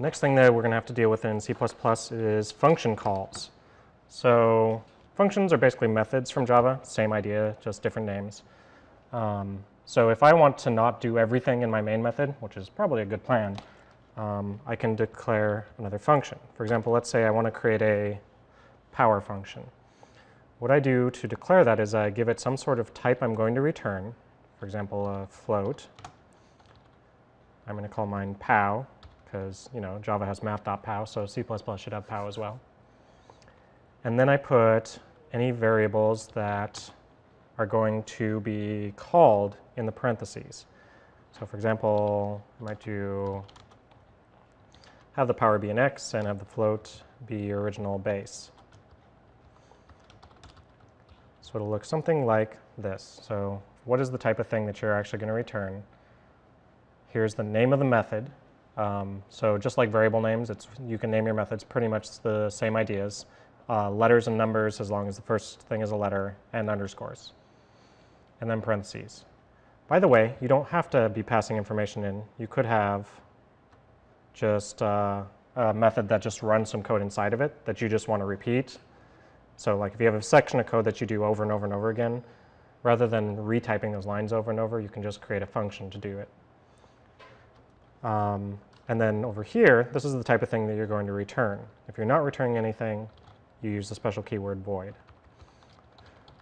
Next thing that we're going to have to deal with in C++ is function calls. So functions are basically methods from Java, same idea, just different names. Um, so if I want to not do everything in my main method, which is probably a good plan, um, I can declare another function. For example, let's say I want to create a power function. What I do to declare that is I give it some sort of type I'm going to return, for example, a float. I'm going to call mine pow, because you know Java has math.pow, so C++ should have pow as well. And then I put any variables that are going to be called in the parentheses. So for example, I might do have the power be an x and have the float be your original base. So it'll look something like this. So what is the type of thing that you're actually going to return? Here's the name of the method. Um, so just like variable names, it's, you can name your methods pretty much the same ideas. Uh, letters and numbers as long as the first thing is a letter and underscores. And then parentheses. By the way, you don't have to be passing information in. You could have just uh, a method that just runs some code inside of it that you just want to repeat. So like if you have a section of code that you do over and over and over again, rather than retyping those lines over and over, you can just create a function to do it. Um, and then over here, this is the type of thing that you're going to return. If you're not returning anything, you use the special keyword void.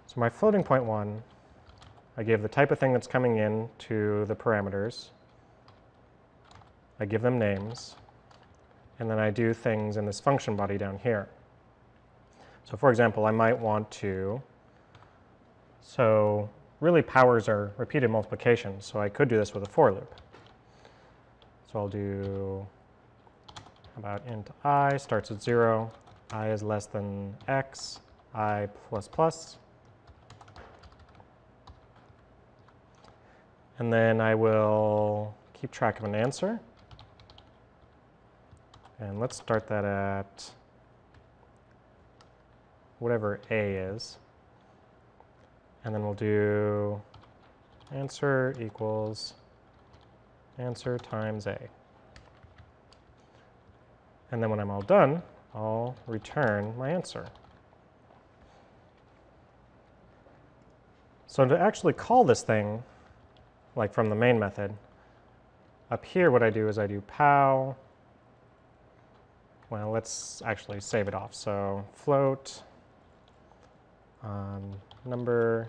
So my floating point one, I give the type of thing that's coming in to the parameters. I give them names. And then I do things in this function body down here. So for example, I might want to, so really powers are repeated multiplication. So I could do this with a for loop. So I'll do about int i starts at 0, i is less than x, i plus plus. And then I will keep track of an answer. And let's start that at whatever a is. And then we'll do answer equals answer times a. And then when I'm all done, I'll return my answer. So to actually call this thing, like from the main method, up here what I do is I do pow. Well, let's actually save it off. So float um, number,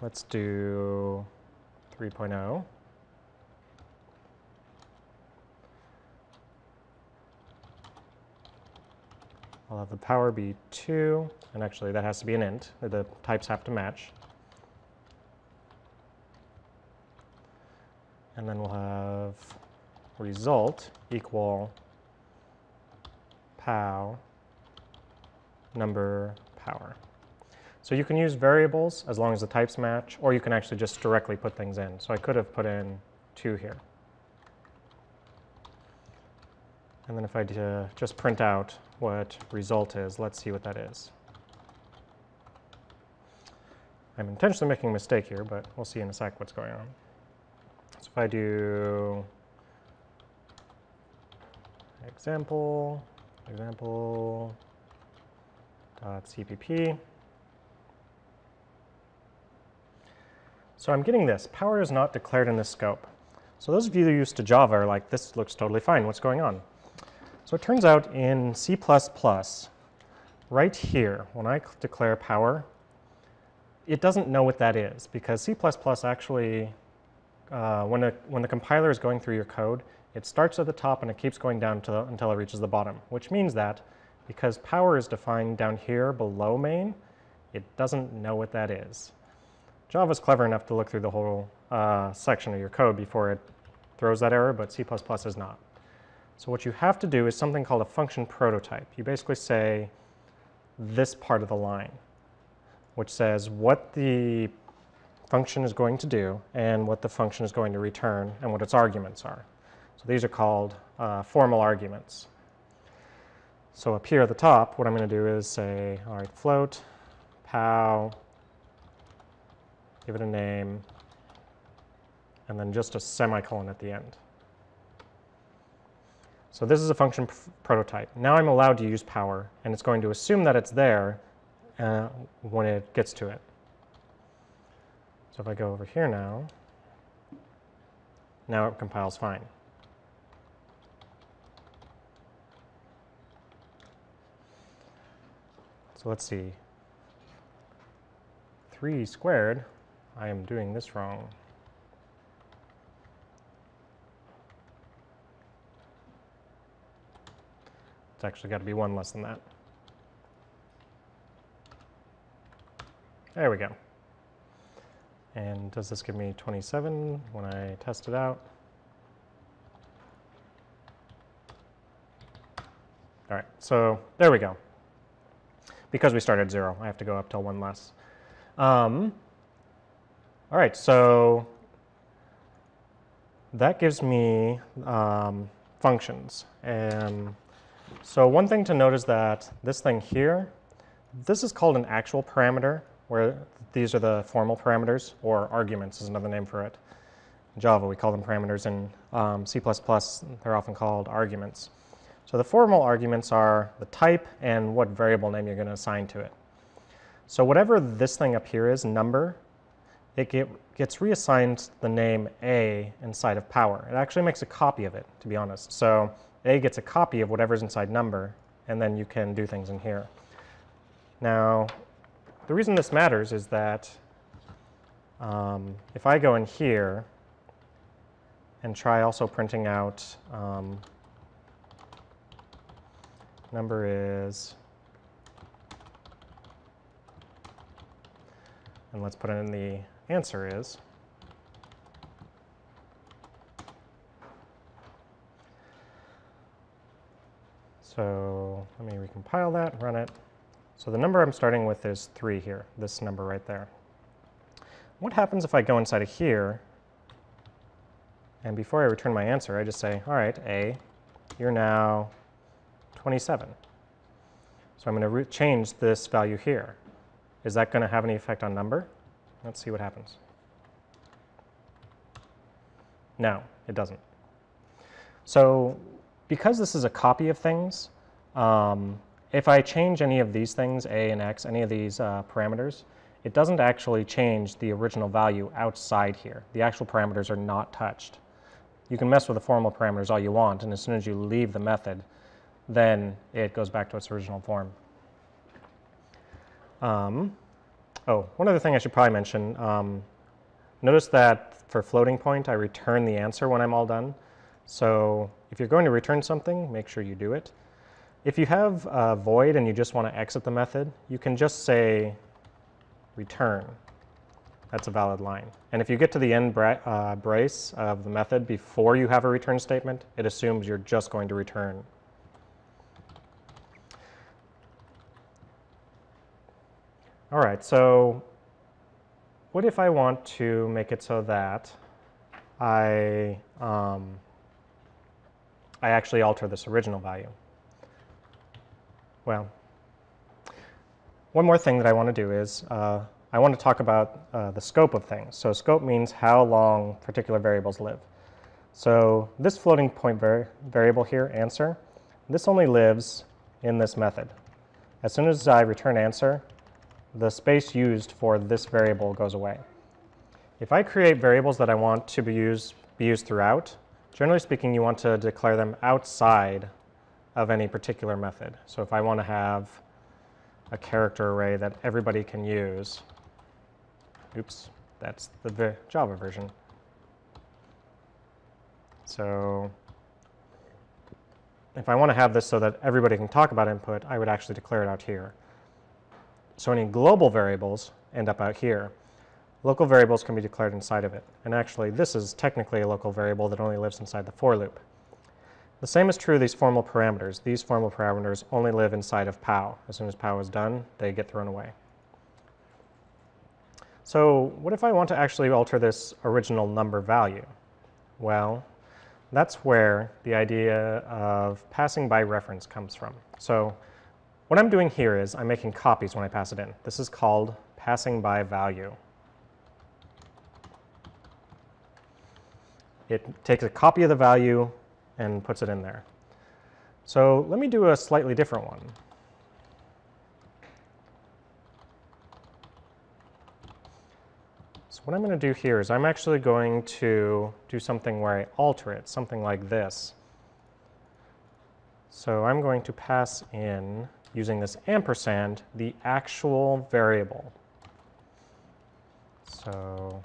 let's do 3.0. I'll have the power be 2, and actually that has to be an int. The types have to match. And then we'll have result equal pow number power. So you can use variables as long as the types match, or you can actually just directly put things in. So I could have put in 2 here. And then if I uh, just print out what result is, let's see what that is. I'm intentionally making a mistake here, but we'll see in a sec what's going on. So if I do example, example dot cpp, So I'm getting this. Power is not declared in this scope. So those of you who are used to Java are like, this looks totally fine. What's going on? So it turns out in C++, right here, when I declare power, it doesn't know what that is because C++ actually, uh, when, a, when the compiler is going through your code, it starts at the top and it keeps going down to, until it reaches the bottom, which means that because power is defined down here below main, it doesn't know what that is. Java's clever enough to look through the whole uh, section of your code before it throws that error, but C++ is not. So what you have to do is something called a function prototype. You basically say this part of the line, which says what the function is going to do and what the function is going to return and what its arguments are. So these are called uh, formal arguments. So up here at the top, what I'm going to do is say, all right, float, pow, give it a name, and then just a semicolon at the end. So this is a function prototype. Now I'm allowed to use power, and it's going to assume that it's there uh, when it gets to it. So if I go over here now, now it compiles fine. So let's see. 3 squared, I am doing this wrong. It's actually got to be 1 less than that. There we go. And does this give me 27 when I test it out? All right, so there we go. Because we started zero, I have to go up till one less. Um, all right, so that gives me um, functions. And so one thing to note is that this thing here, this is called an actual parameter, where these are the formal parameters, or arguments is another name for it. In Java, we call them parameters. In um, C++, they're often called arguments. So the formal arguments are the type and what variable name you're going to assign to it. So whatever this thing up here is, number, it get, gets reassigned the name a inside of power. It actually makes a copy of it, to be honest. So a gets a copy of whatever's inside number, and then you can do things in here. Now, the reason this matters is that um, if I go in here and try also printing out um, number is, and let's put it in the answer is, So let me recompile that, run it. So the number I'm starting with is 3 here, this number right there. What happens if I go inside of here, and before I return my answer, I just say, all right, A, you're now 27. So I'm going to change this value here. Is that going to have any effect on number? Let's see what happens. No, it doesn't. So because this is a copy of things, um, if I change any of these things, a and x, any of these uh, parameters, it doesn't actually change the original value outside here. The actual parameters are not touched. You can mess with the formal parameters all you want, and as soon as you leave the method, then it goes back to its original form. Um, oh, one other thing I should probably mention. Um, notice that for floating point, I return the answer when I'm all done. So if you're going to return something, make sure you do it. If you have a void and you just want to exit the method, you can just say return. That's a valid line. And if you get to the end bra uh, brace of the method before you have a return statement, it assumes you're just going to return. All right, so what if I want to make it so that I, um, I actually alter this original value? Well, one more thing that I want to do is uh, I want to talk about uh, the scope of things. So scope means how long particular variables live. So this floating point var variable here, answer, this only lives in this method. As soon as I return answer, the space used for this variable goes away. If I create variables that I want to be used, be used throughout, generally speaking, you want to declare them outside of any particular method. So if I want to have a character array that everybody can use, oops, that's the Java version. So if I want to have this so that everybody can talk about input, I would actually declare it out here. So any global variables end up out here. Local variables can be declared inside of it. And actually, this is technically a local variable that only lives inside the for loop. The same is true of these formal parameters. These formal parameters only live inside of POW. As soon as POW is done, they get thrown away. So what if I want to actually alter this original number value? Well, that's where the idea of passing by reference comes from. So what I'm doing here is I'm making copies when I pass it in. This is called passing by value. It takes a copy of the value, and puts it in there. So let me do a slightly different one. So what I'm going to do here is I'm actually going to do something where I alter it, something like this. So I'm going to pass in, using this ampersand, the actual variable. So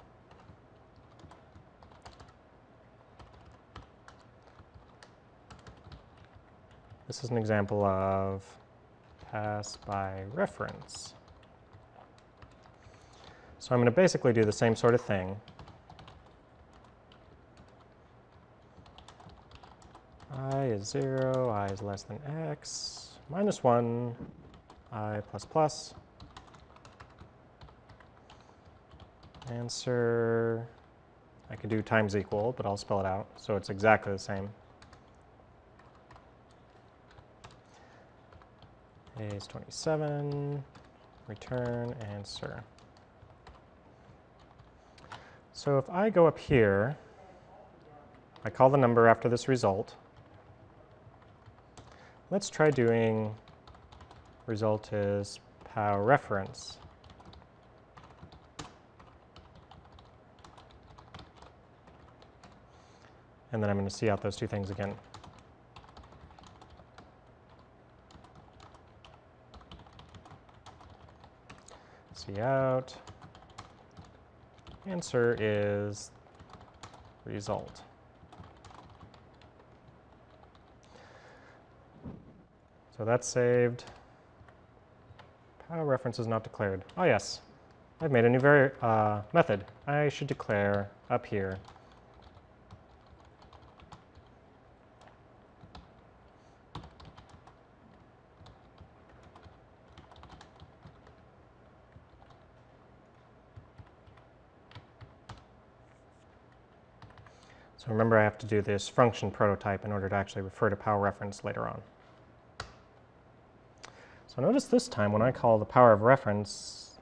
this is an example of pass by reference. So I'm going to basically do the same sort of thing. i is 0, i is less than x, minus 1, i plus plus. Answer, I could do times equal, but I'll spell it out, so it's exactly the same. A is 27, return answer. So if I go up here, I call the number after this result. Let's try doing result is pow reference. And then I'm going to cout those two things again. cout. Answer is result. So that's saved. Pow reference is not declared. Oh yes, I've made a new uh, method. I should declare up here. So remember I have to do this function prototype in order to actually refer to pow reference later on. So notice this time when I call the power of reference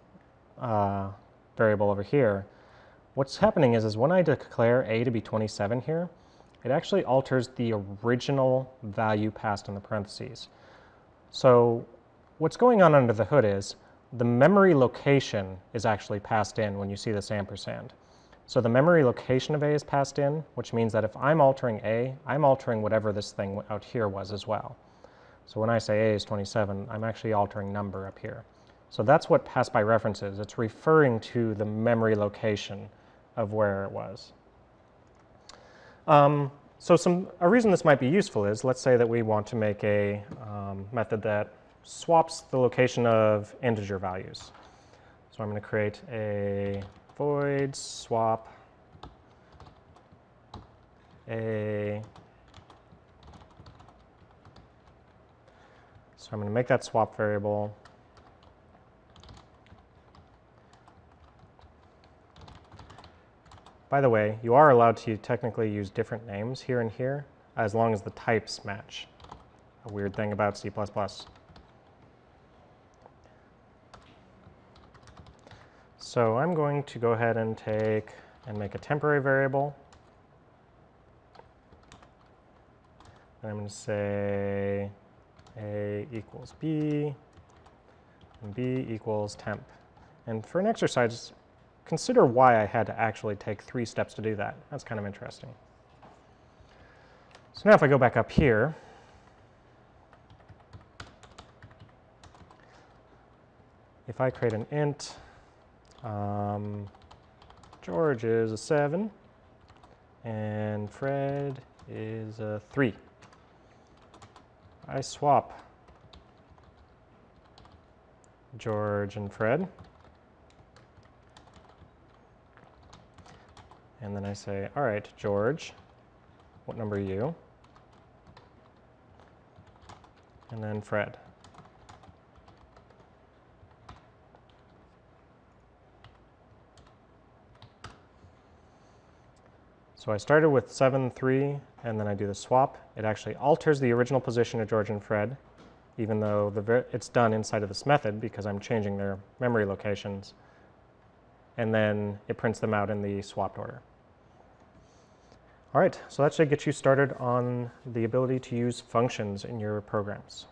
uh, variable over here, what's happening is, is when I declare a to be 27 here, it actually alters the original value passed in the parentheses. So what's going on under the hood is the memory location is actually passed in when you see this ampersand. So the memory location of a is passed in, which means that if I'm altering a, I'm altering whatever this thing out here was as well. So when I say A is 27, I'm actually altering number up here. So that's what pass by reference is. It's referring to the memory location of where it was. Um, so some, a reason this might be useful is, let's say that we want to make a um, method that swaps the location of integer values. So I'm going to create a void swap a So I'm going to make that swap variable. By the way, you are allowed to technically use different names here and here as long as the types match. A weird thing about C++. So I'm going to go ahead and take and make a temporary variable. And I'm going to say a equals B, and B equals temp. And for an exercise, consider why I had to actually take three steps to do that. That's kind of interesting. So now if I go back up here, if I create an int, um, George is a 7, and Fred is a 3. I swap George and Fred. And then I say, all right, George, what number are you? And then Fred. So I started with 7, 3, and then I do the swap. It actually alters the original position of George and Fred, even though it's done inside of this method because I'm changing their memory locations. And then it prints them out in the swapped order. All right, so that should get you started on the ability to use functions in your programs.